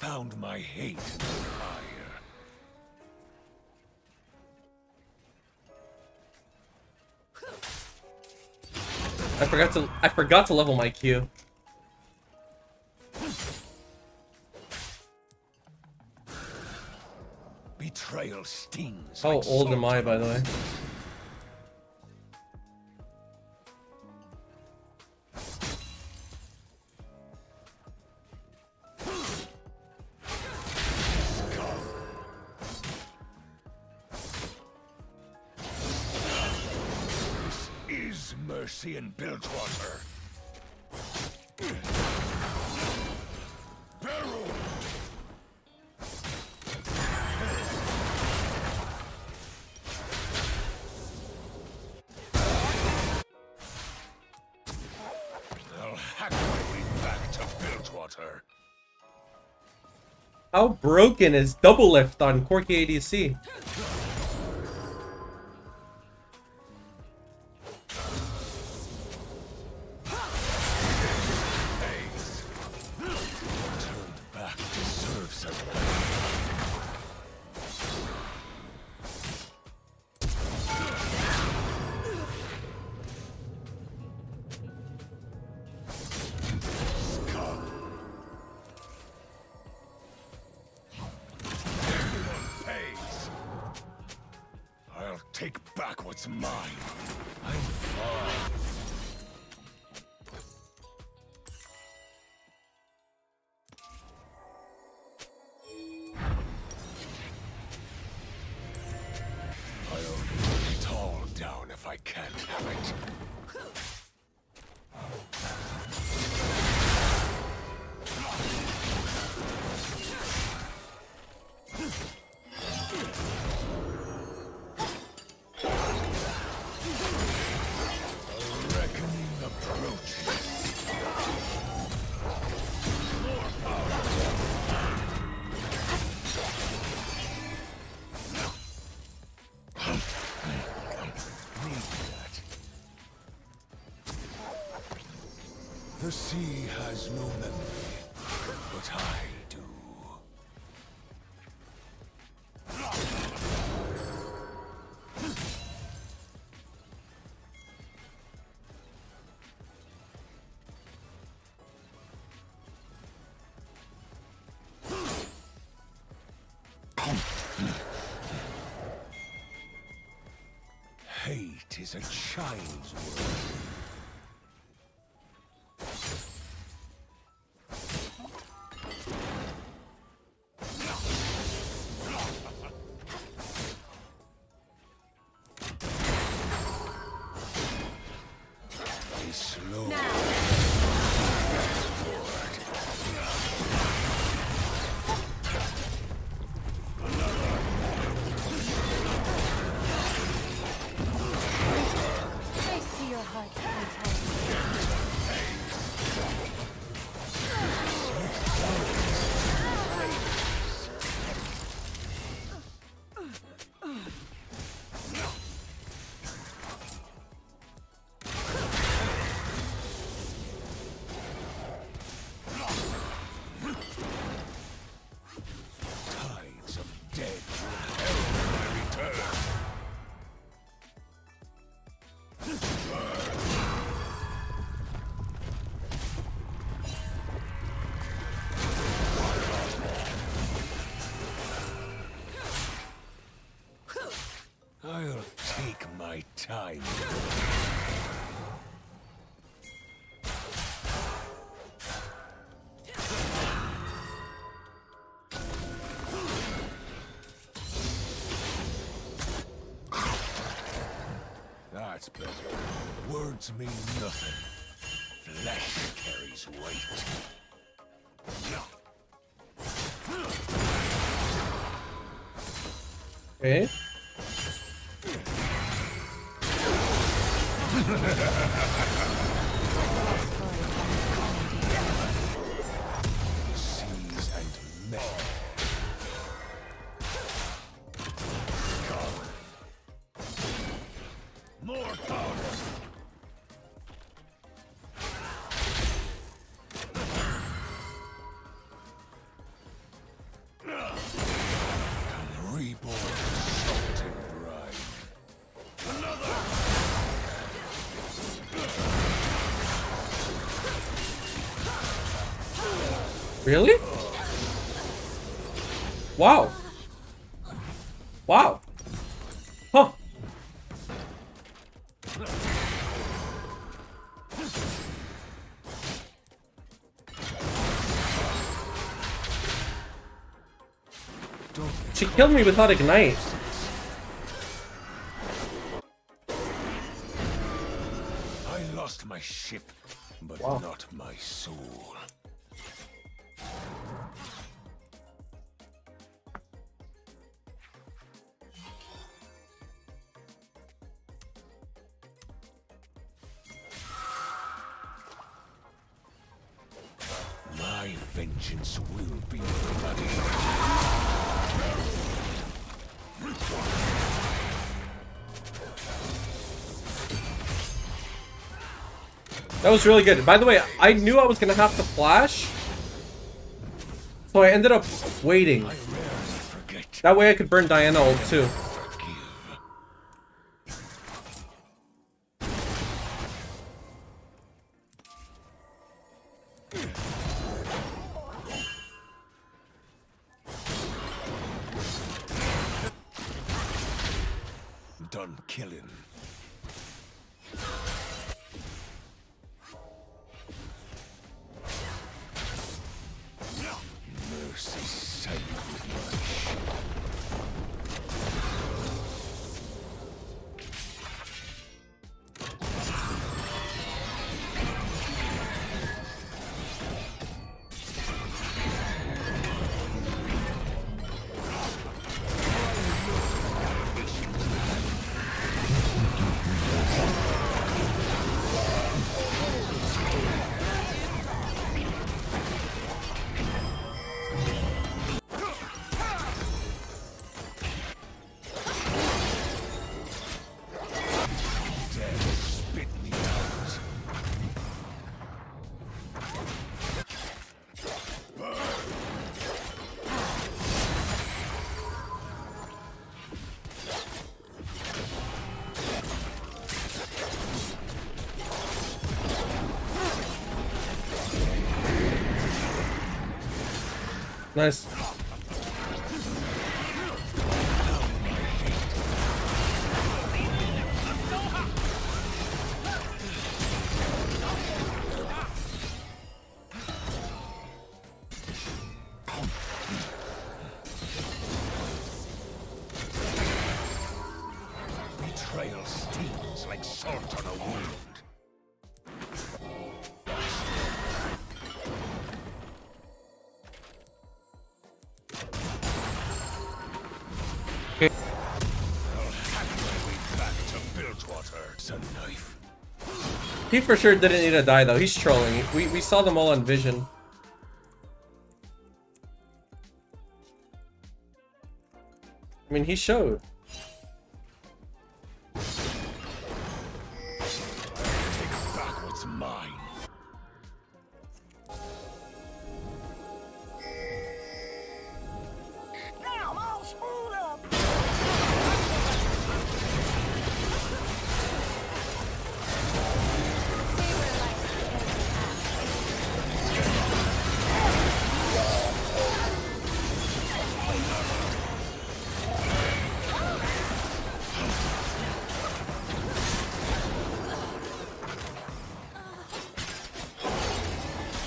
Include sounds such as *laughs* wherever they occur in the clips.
found my hate in fire. I forgot to I forgot to level my Q. Betrayal stings. How old am. I, by the way? To Bilgewater. How broken is Doublelift on Corki ADC? What's mine. I'm fine. Has no memory, but I do. Hate is a child's word. Time. That's better. Words mean nothing. Flesh carries weight. Okay. more powder! Really? Wow. She killed me without ignite. I lost my ship, but Wow. not my soul. That was really good. By the way, I knew I was gonna have to flash. So I ended up waiting. I rarely forget. That way I could burn Diana ult too. Nice. He for sure didn't need to die though. He's trolling. We we saw them all on vision. I mean, he showed.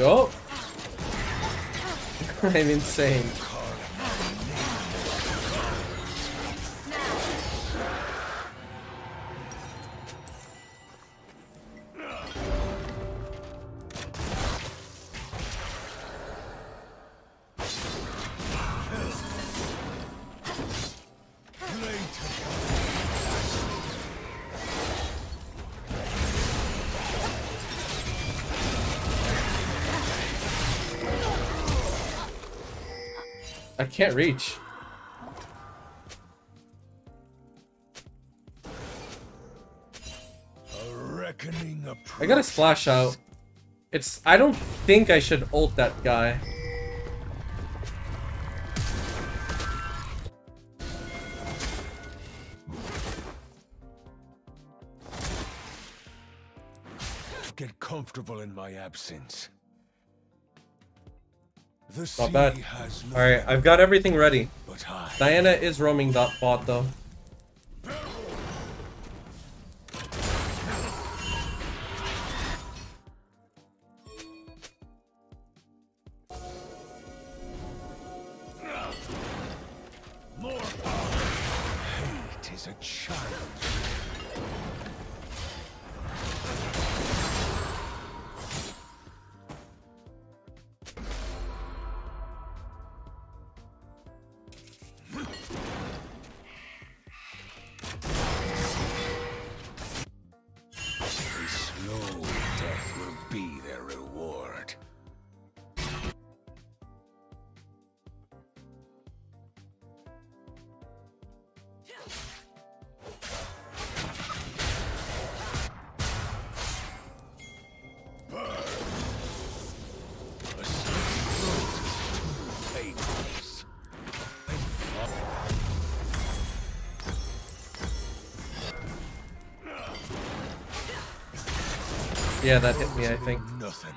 Yo. *laughs* I'm insane. I can't reach. I gotta splash out. It's. I don't think I should ult that guy. Get comfortable in my absence. Not bad. Alright, I've got everything ready. Diana is roaming that bot though. Hate is a challenge. Yeah, that hit me, I think. Nothing.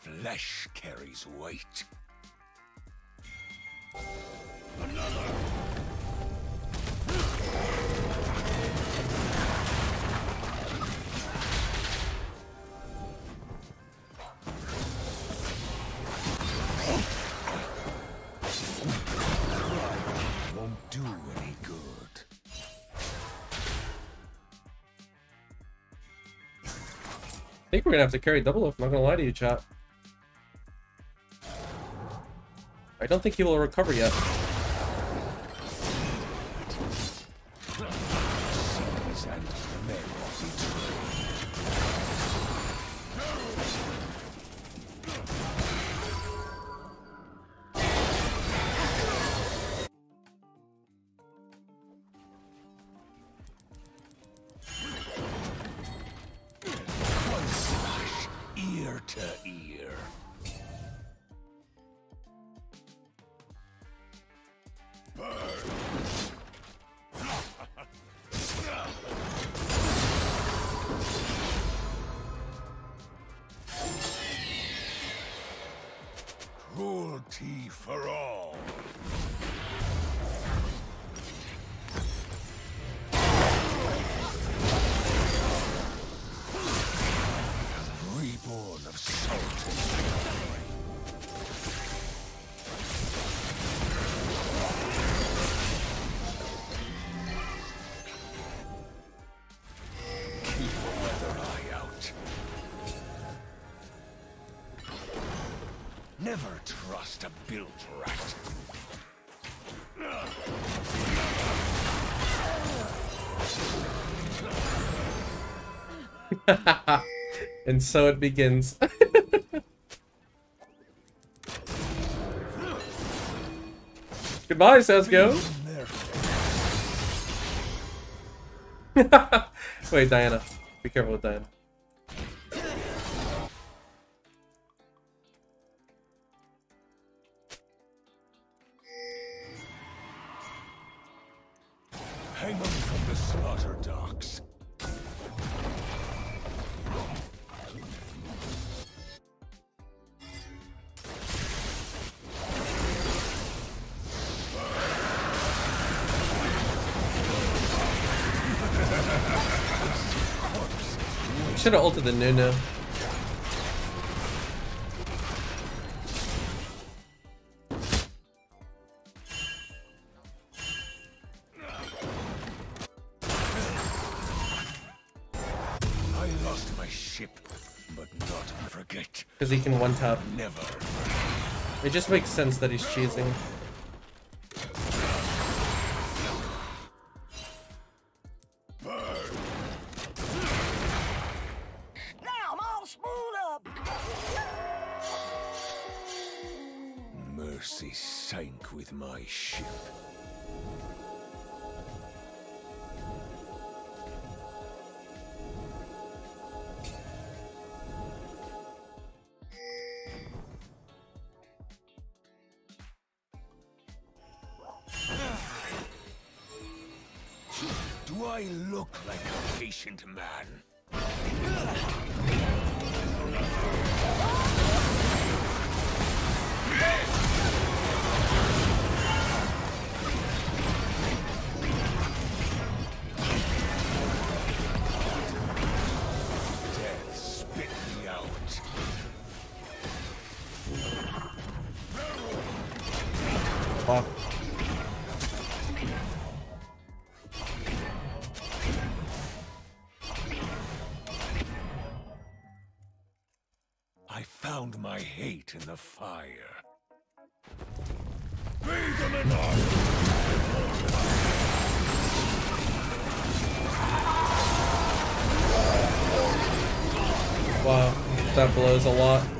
Flesh carries weight. Won't I think we're gonna have to carry double if I'm not gonna lie to you, chat. I don't think he will recover yet. Built rat. *laughs* And so it begins. *laughs* Goodbye, Sasuke. *laughs* Wait, Diana. Be careful with Diana. Should have ulted the Nunu. I lost my ship, but not forget. Because he can one tap. Never. It just makes sense that he's cheesing. Mercy sank with my ship. Do I look like a patient man? In the fire. Them enough! Wow, that blows a lot.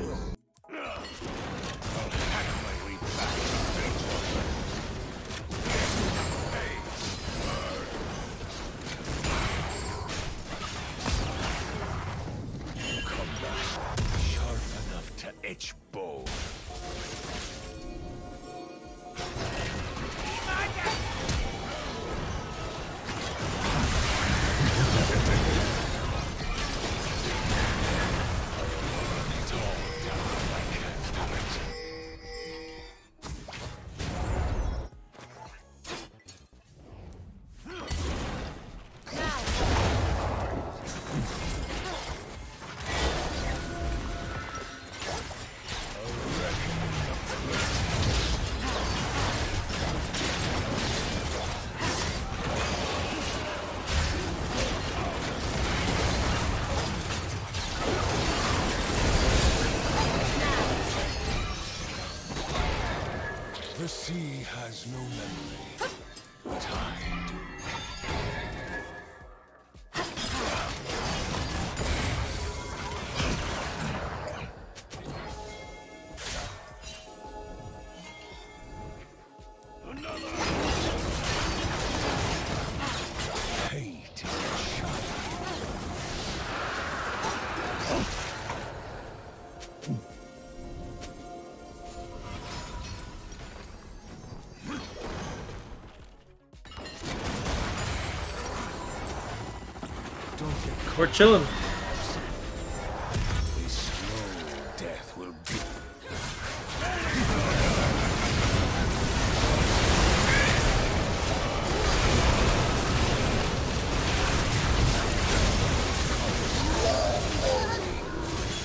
We're chilling.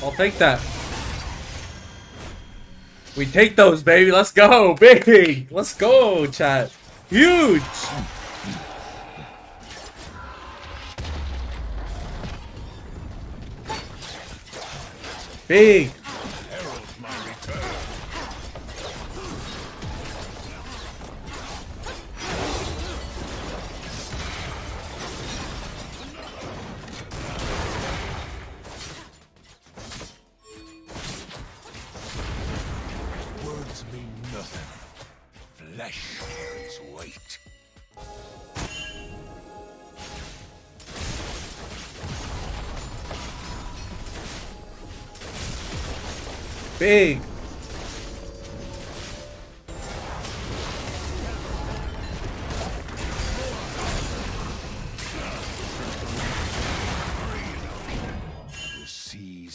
I'll take that. We take those, baby. Let's go. *laughs* Big. Let's go, chat. Huge. Big.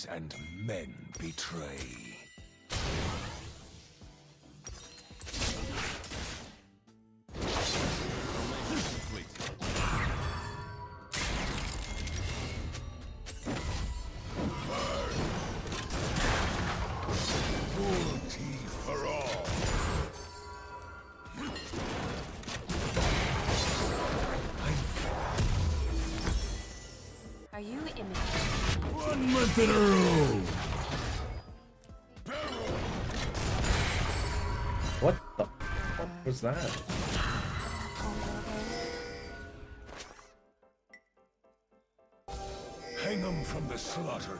And men betray. That? Hang them from the slaughter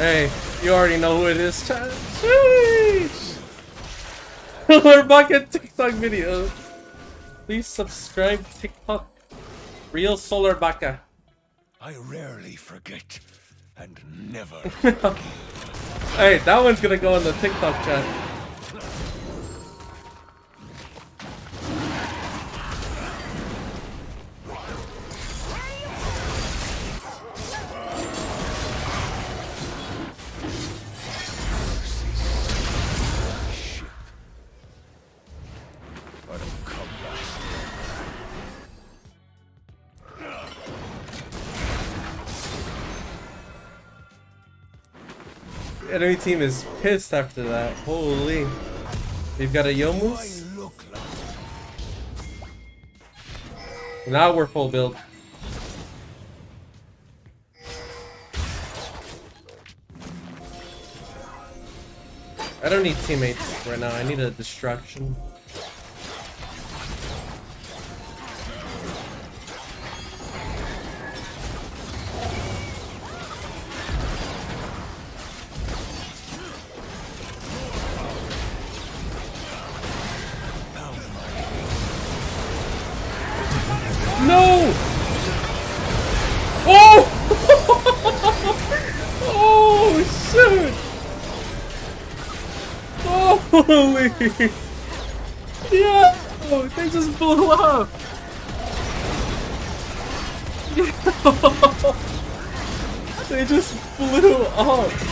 Hey, you already know who it is. Solar *laughs* Bucket TikTok video. Please subscribe to TikTok. Real Solarbacca. I rarely forget and never. *laughs* Hey, that one's gonna go in the TikTok chat. Enemy team is pissed after that. Holy. We've got a Youmuu's. Now we're full build. I don't need teammates right now. I need a distraction. Holy! Yeah! Oh, they just blew up! *laughs* they just blew up!